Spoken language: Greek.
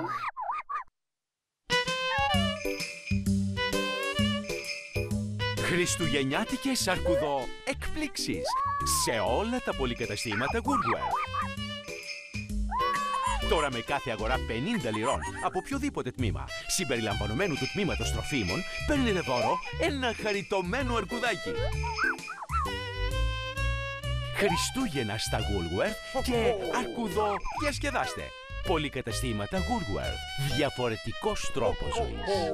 know. Χριστουγεννιάτικες σαρκουδό εκπλήξεις σε όλα τα πολυκαταστήματα Goodwell. Τώρα με κάθε αγορά 50 λιρών από οποιοδήποτε τμήμα, συμπεριλαμβανομένου του τμήματος τροφίμων, παίρνετε δώρο ένα χαριτωμένο αρκουδάκι. Χριστούγεννα στα Woolworth και αρκουδό διασκεδάστε. Πολυκαταστήματα Woolworth. Διαφορετικός τρόπος ζωής.